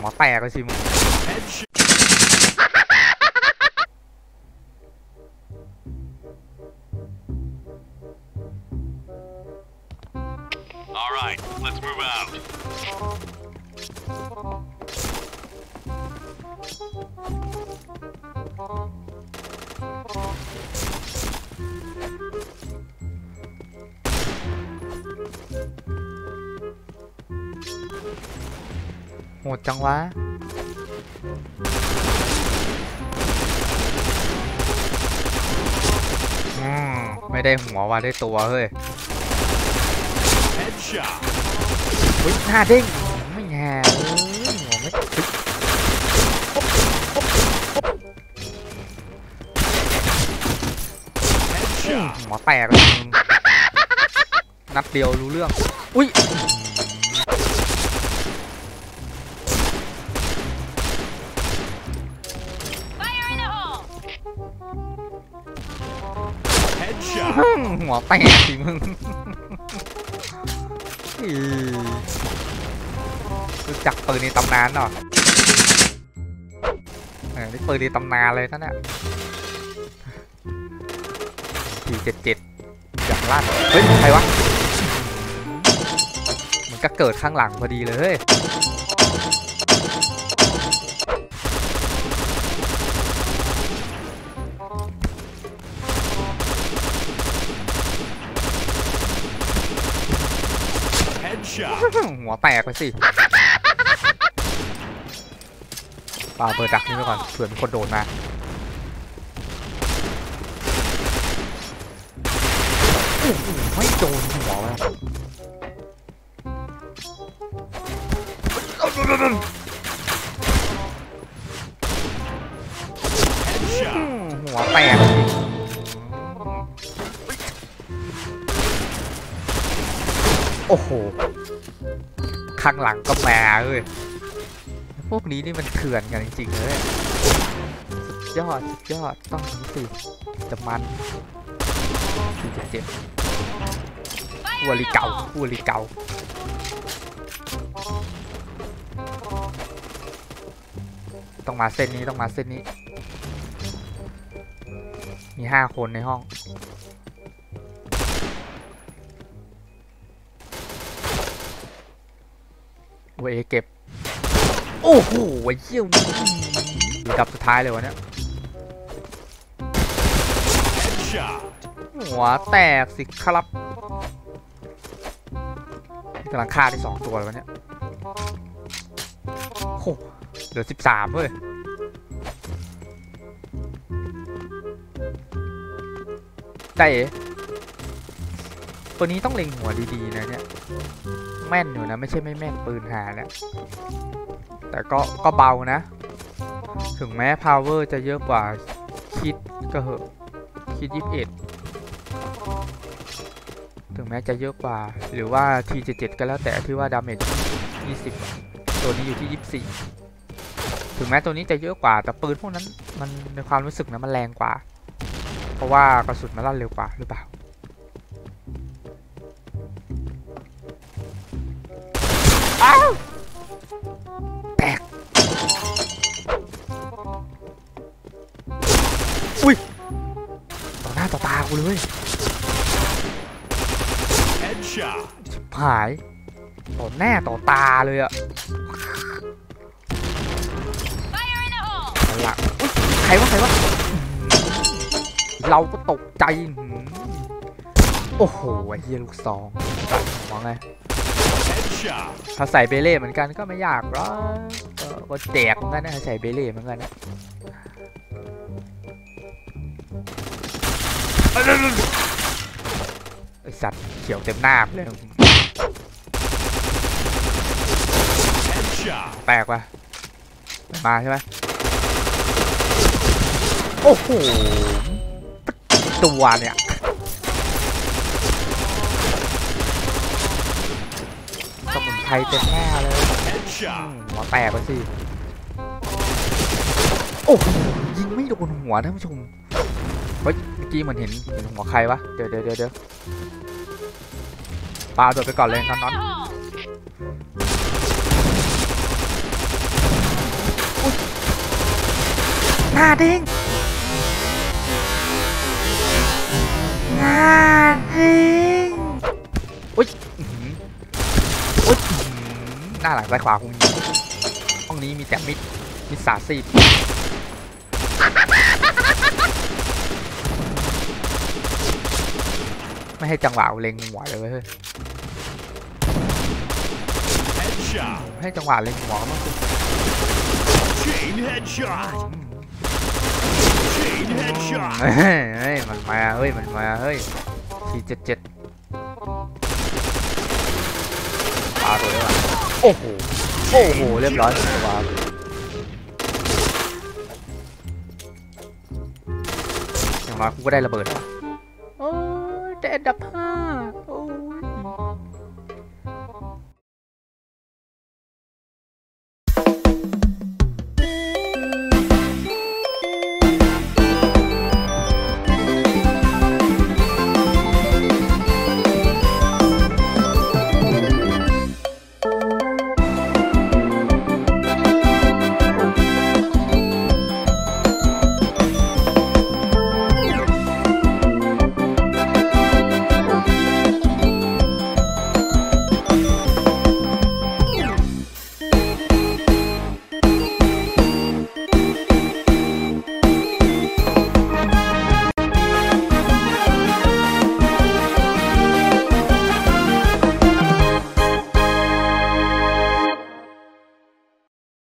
หัวแตกเลยสิมึง ดจังวะอืมไม่ได้หัวว่ะได้ตัวเฮ้ย Headshot. อุ้ยหน้าเด้งไม่แง่หัวไม่หัวแตกเลยนัดเดียวรู้เรื่อง อุ้ย หัวแตกสิมึงรู้จักปืนในตำนานเหรอเออนี่ปืนในตำนานเลยนั่นแหละทีเจ็ดเจ็ดอย่างลั่นเฮ้ยใครวะ มันก็เกิดข้างหลังพอดีเลย หัวแตกไปสิปาเปิดดักนี่ไปก่อนเผื่อมีคนโดดมาโอ้โหไม่โดนหัวเลยอื Headshot. มหัวแตกโอ้โห ข้างหลังก็แมาเลยพวกนี้นี่มันเถื่อนกันจริงๆเลยสุดยอดสุดยอดต้องนี้สิจะมันสี่เจ็ดเจ็ดวัวลีเก่าวัวลีเก่าต้องมาเส้นนี้ต้องมาเส้นนี้ มีห้าคนในห้อง เวยเก็บ โอ้โหเหี้ยนี่ระดับสุดท้ายเลยวะเนี่ยหัวแตกสิครับกำลังฆ่าได้สองตัวแล้ววะเนี่ยโอ้โหเหลือสิบสามเว้ยแต่เอ๋ ตัวนี้ต้องเล็งหัวดีๆนะเนี่ย แม่นอยู่นะ ไม่ใช่ไม่แม่นปืนหาเนี่ยแต่ก็ก็เบานะ ถึงแม้ power จะเยอะกว่าคิดก็เหอะคิด21ถึงแม้จะเยอะกว่า หรือว่า T77 ก็แล้วแต่ที่ว่าดาเมจ20 ตัวนี้อยู่ที่ 24 ถึงแม้ตัวนี้จะเยอะกว่า แต่ปืนพวกนั้นมันในความรู้สึกนะมันแรงกว่า เพราะว่ากระสุนมันลั่นเร็วกว่าหรือเปล่า อ้าวแตกอุ้ยต่อหน้าต่อตากูเลยหายต่อแน่ต่อตาเลยอะละอุ๊ยใครวะใครวะเราก็ตกใจ โอ้โหไอ้เฮียลูกซองตัดหัวไง ถ้าใส่เบเล่เหมือนกันก็ไม่ยากหรอกก็แจกเหมือนกันนะใส่เบเล่เหมือนกันนะไอสัตว์เขียวเต็มหน้าเลยแตกว่ะมาใช่ไหมโอ้โหตัวเนี่ย สมุนไพรเต็มหน้าเลยอื Headshot. มหัวแตกไปสิ โอ้โหยิงไม่โดนหัวท่านผู้ชม เฮ้ยเมื่อกี้เหมือนเห็นเห็นหัวใครวะ เดี๋ยวเดี๋ยวเดี๋ยวเดี๋ยวปาโดดไปก่อนเลยนอนนอน Fire in the hole! อุ๊ยหน้าเด้งหน้าเด้ง น้าหลังซ้ายขวาคุณยิงห้องนี้มีแต่มิดมิดสาซีดไม่ให้จังหวะเล็งหัวเลยเว้ยให้จังหวะเล็งหัวมากเฮ้ยเฮ้ยมันมาเฮ้ยมันมาเฮ้ยทีเจ็ดเจ็ดปาตัวได้ปะ โอ้โห โอ้โห เรียบร้อยตัวอย่างน้อยกูก็ได้ระเบิดว่ะโอ้ยแต่ดับห้า